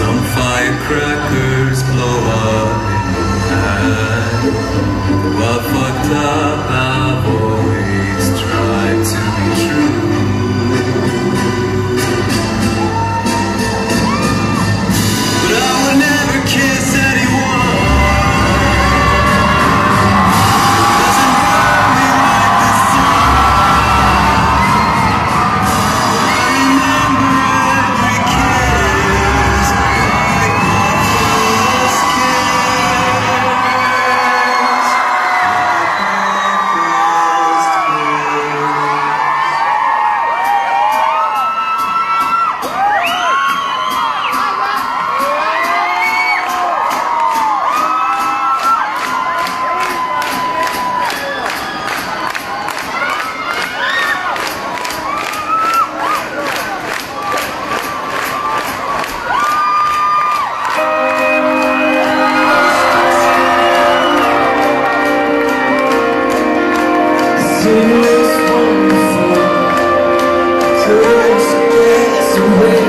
Some firecrackers blow up in your head. What fucked up to express